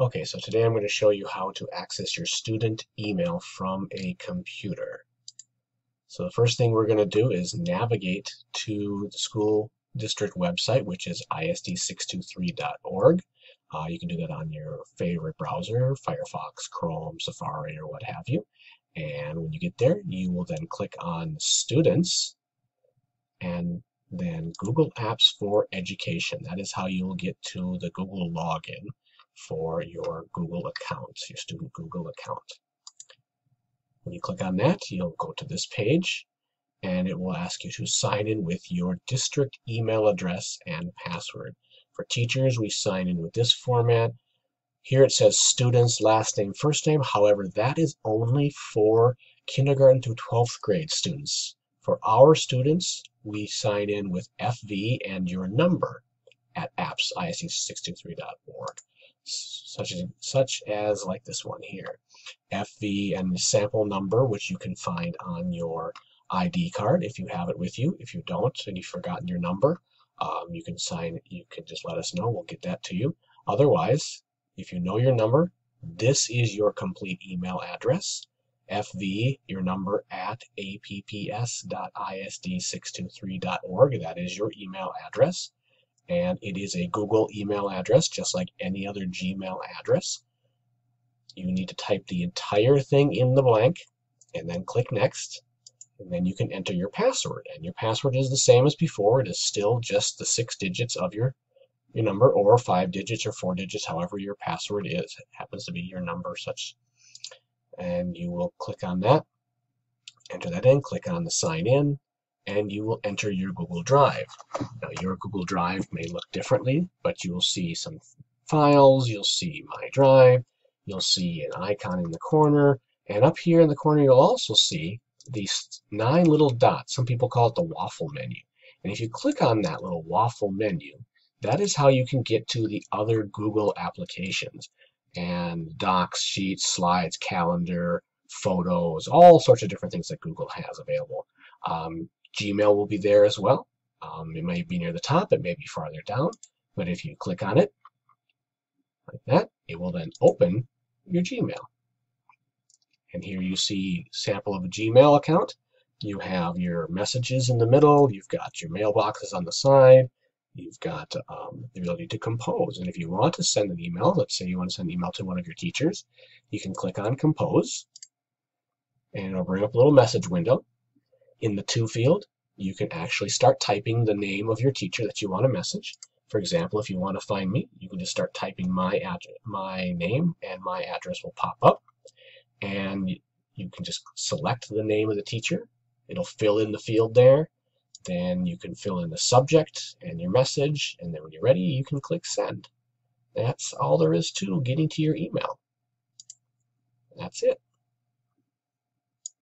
Okay, so today I'm going to show you how to access your student email from a computer. So the first thing we're going to do is navigate to the school district website, which is isd623.org. Uh, you can do that on your favorite browser, Firefox, Chrome, Safari, or what have you. And when you get there, you will then click on Students and then Google Apps for Education. That is how you will get to the Google login for your Google account, your student Google account. When you click on that, you'll go to this page and it will ask you to sign in with your district email address and password. For teachers, we sign in with this format. Here it says students, last name, first name. However, that is only for kindergarten through 12th grade students. For our students, we sign in with FV and your number at apps.isd623.org such as, such as like this one here. FV and sample number, which you can find on your ID card if you have it with you. If you don't and you've forgotten your number, um, you can sign, you can just let us know. We'll get that to you. Otherwise, if you know your number, this is your complete email address. FV, your number at apps.isd623.org. That is your email address and it is a Google email address just like any other Gmail address. You need to type the entire thing in the blank and then click next and then you can enter your password. And your password is the same as before. It is still just the six digits of your your number or five digits or four digits however your password is. It happens to be your number such. And you will click on that enter that in click on the sign in and you will enter your Google Drive. Now your Google Drive may look differently, but you will see some files, you'll see My Drive, you'll see an icon in the corner, and up here in the corner you'll also see these nine little dots. Some people call it the waffle menu. And if you click on that little waffle menu, that is how you can get to the other Google applications and docs, sheets, slides, calendar, photos, all sorts of different things that Google has available. Um, Gmail will be there as well. Um, it may be near the top, it may be farther down, but if you click on it, like that, it will then open your Gmail. And here you see sample of a Gmail account. You have your messages in the middle, you've got your mailboxes on the side, you've got um, the ability to compose. And if you want to send an email, let's say you want to send an email to one of your teachers, you can click on compose, and it'll bring up a little message window. In the to field, you can actually start typing the name of your teacher that you want to message. For example, if you want to find me, you can just start typing my address, my name, and my address will pop up. And you can just select the name of the teacher. It'll fill in the field there. Then you can fill in the subject and your message. And then when you're ready, you can click send. That's all there is to getting to your email. That's it.